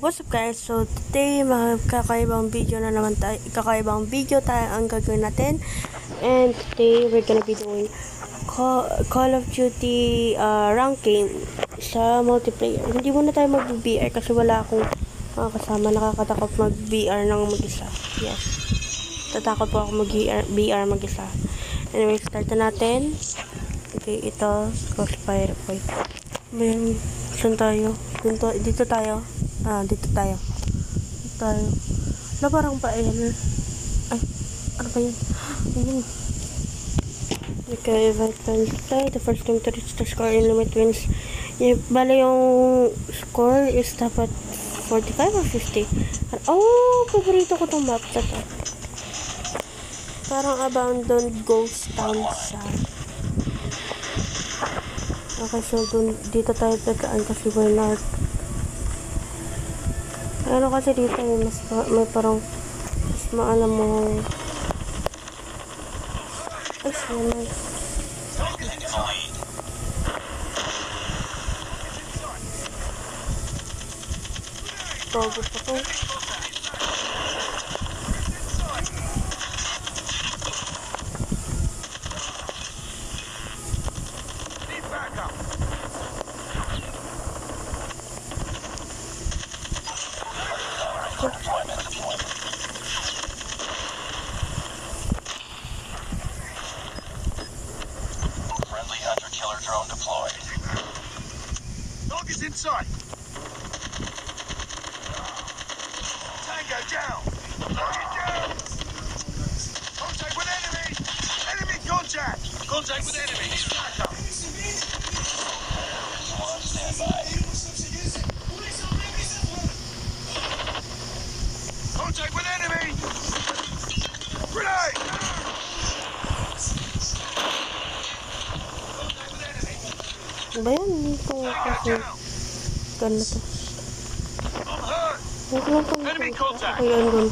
what's up guys? So, today, magkakaibang video na naman tayo. Kakaibang video tayo ang gagawin natin. And today, we're gonna be doing Call, Call of Duty uh, ranking sa multiplayer. Hindi muna tayo mag-BR kasi wala akong mga kasama. Nakakatakot mag-BR ng mag-isa. Yes. Tatakot po ako mag-BR BR mag-isa. Anyway, start na natin. Okay, ito. Crossfire. Wait. May, saan tayo? Dito, dito tayo. Ah, dito tayo. Dito tayo. Na parang pa ayan. Ay, ano ba yun? Ayun. Okay, wins play. The first team to reach the score in limit wins. Yeah, bale yung score is dapat 45 or 50. Oh, paborito ko tong map na. Parang abandoned ghost town siya. Okay, so dun, dito tayo tagaan kasi we're not. Ano kasi dito eh, mas ma- may parang mas maalam mo. Ay, sana. Bago pa to. Need backup. Friendly hunter-killer drone deployed. Dog is inside. Tango down. Target down. Contact with enemy. Enemy contact. Contact with enemy. Need backup. On standby. Contact with enemy! Grenade! Contact with enemy! Ano ba yan? Hindi ko kasi Down! gan na to. I'm hurt! Huwag lang kung Enemy contact! Okay, yun dun.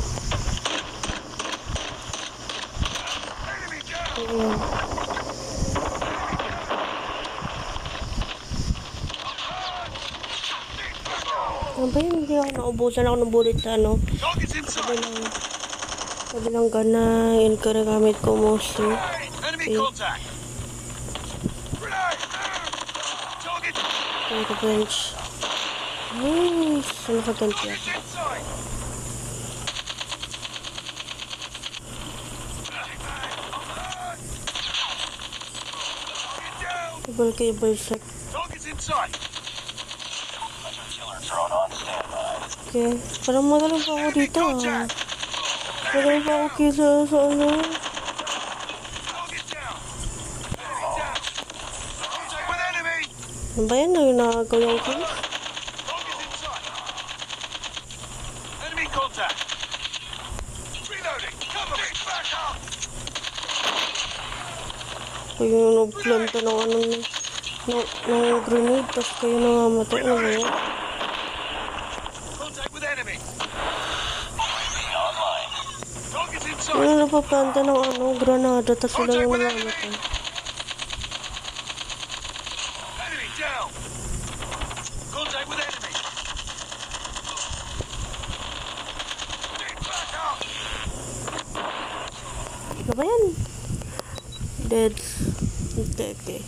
Enemy down! Ayan. Ano ba yun? Hindi ako naubusan ako ng bullet sa ano. Target's inside! Kabilang, kabilang gana. Yun ko nagamit ko mostly. Okay. Kaya ko bench. Nice! Ka ganti Target's inside! Target down! Ibal ka ibal set. Target's inside! Okay. Parang magaling pa ako dito ah. Magaling pa ako kisa sa ano. Ano ba yan? Ay, nakagawa ko. Kayo yung nagplanta ng ano ng, ng, ng grenade. Tapos kayo namamatay. Ano ba yan? Contact with enemy! online. Target's Ano napaplanta ng ano, granada. Tapos sila yung enemy! Need backup! Ano ba yan? Dead. Okay, okay.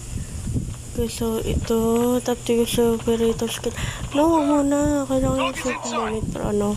Okay, so ito, tap to use operator skill. No, muna. Kailangan yung super minute para ano.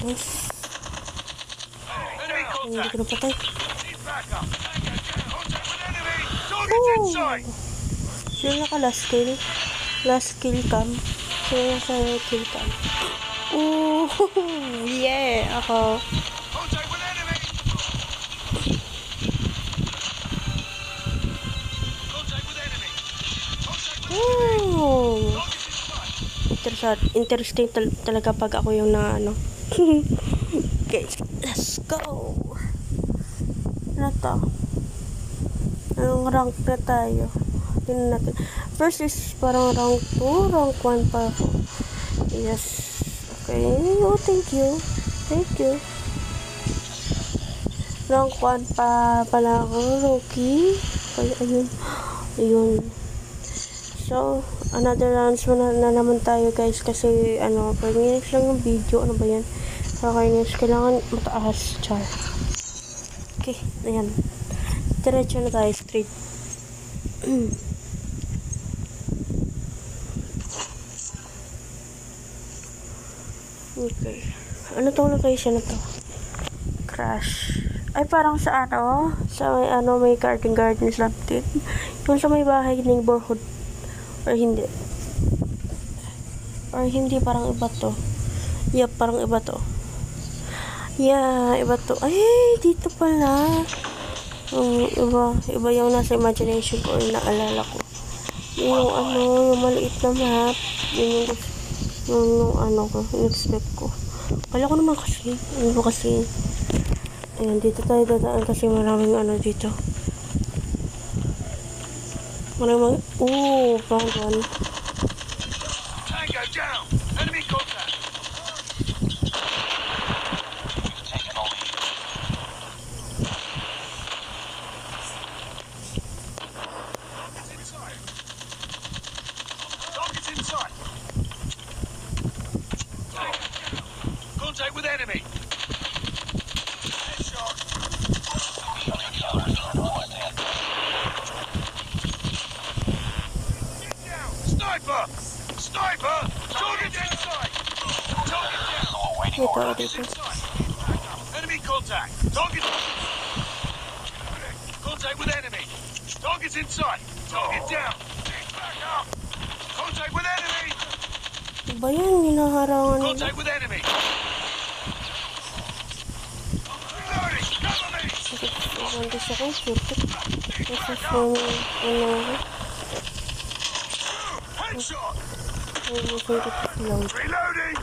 Ay, Hindi ko napatay. Inside! Sino naka last kill? Last kill cam. Sino nasa kill cam? Ooh, yeah! Ako. Interested, interesting tal- talaga pag ako yung na ano. okay, let's go. Ano to? Anong rank na tayo? Tingnan natin. First is parang rank 2, rank 1 pa ako. Yes. Okay. Oh, thank you. Thank you. Rank 1 pa pala ako, rookie. Ay, ayun. Ayun. So, another rounds na, na naman tayo guys kasi ano, 5 minutes lang yung video. Ano ba yan? Kakainis. Kailangan mataas. Char. Okay, ayan. Diretso na tayo straight. okay. Ano tong location na to? Crash. Ay, parang sa ano? Sa may ano, may garden garden something. Yung sa may bahay neighborhood. Or hindi. Or hindi, parang iba to. Yup, parang iba to. Yeah, iba to. Ay, dito pala. Um, iba, iba yung nasa imagination ko or naalala ko. Yung ano, yung maliit na map. Yun yung. Yung, yung ano ko, in-expect ko. Kala ko naman kasi, ano ba kasi. Ayan, dito tayo dadaan kasi maraming ano dito. What am I? Ooh, wrong one. Down. Dito, Target's dito. inside. Enemy contact. Target. Contact with enemy. Target's inside. Target down. Back up. Contact with enemy. Ba yan, hinaharangan nila. Contact with enemy. Reloading. Cover me. Nandis ako, putik. Kasi phone, ano ako, Headshot. nabusin ko sa lang. Reloading.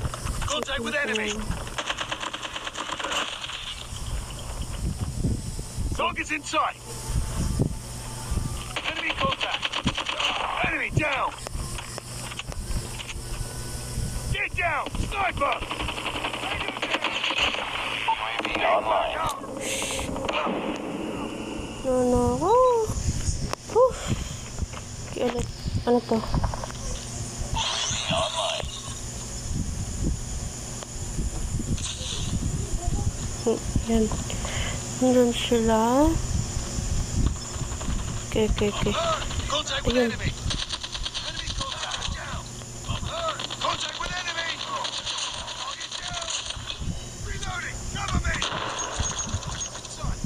Contact with enemy. Target's inside. Enemy contact. Enemy down. Get down. Sniper. Ako? Whew. Okay, ulit. Ano to? Yan. Nandun sila. Okay, okay, okay. With Ayun. enemy. Enemy contact. Down. Contact with enemy. Target down. Reloading. Cover me. Inside.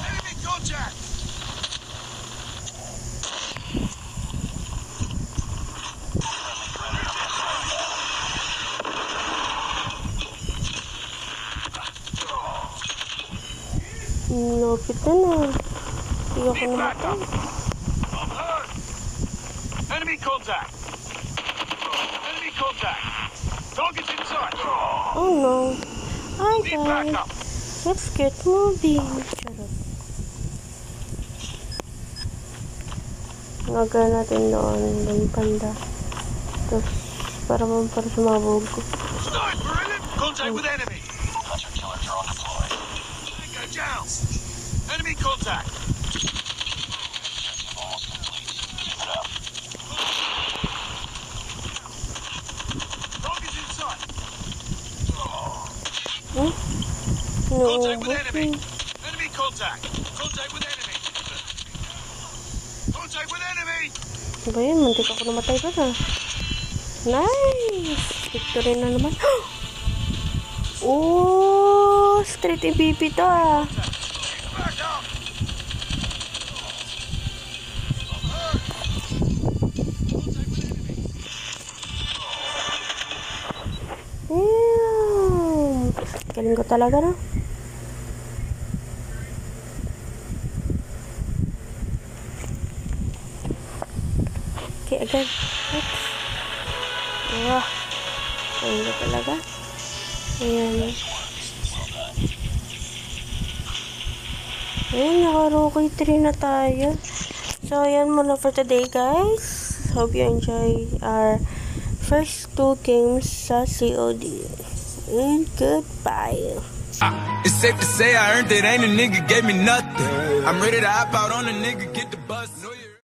Enemy contact. Na. Hindi ako namatay. Enemy contact. Enemy contact. Target's inside. Oh no. Hi guys. Let's get moving. Charot. Naga natin doon. Yung panda. Tapos, para para sumabog ko. Sniper. Contact with enemy. Enemy contact. Hmm? Contact with enemy. Enemy contact. Contact with enemy. Contact with enemy. Ano ba yun? Muntik ako namatay pa na. Nice! Victory na naman. Oh! Street MVP to ah. Ew. Galing ko talaga, no? Okay, again. Next. Wow. Galing ko talaga. Ayan. Ayan, naka-rookie 3 na tayo. So, ayan muna for today, guys. Hope you enjoy our first two games sa COD. And goodbye. Ah, it's safe to say I earned it. Ain't a nigga gave me nothing. I'm ready to hop out on a nigga, get the bus.